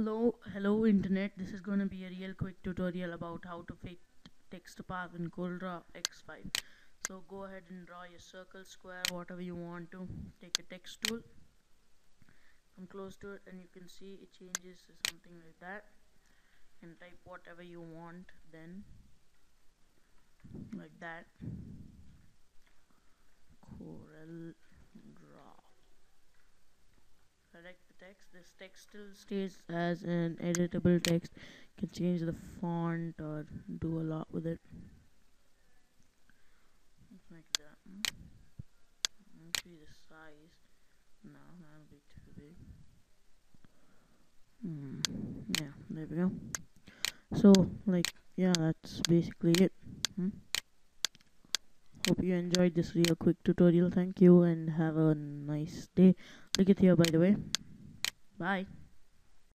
Hello, hello internet. This is going to be a real quick tutorial about how to fit text path in CorelDRAW X5. So go ahead and draw your circle, square, whatever you want to. Take a text tool, come close to it, and you can see it changes to something like that. And type whatever you want, then like that. Corel Draw select the text this text still stays as an editable text. You can change the font or do a lot with it. Let's make that increase the size. No that'll be too big. Hmm. yeah there we go. So like yeah that's basically it hmm? hope you enjoyed this real quick tutorial. Thank you and have a nice day. Look at here by the way bye